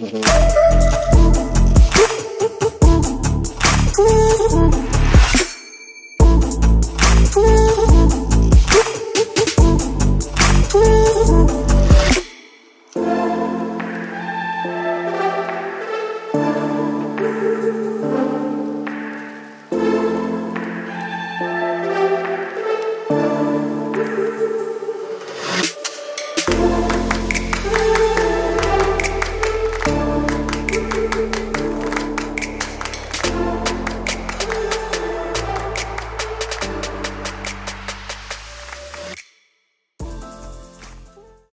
Mm-hmm.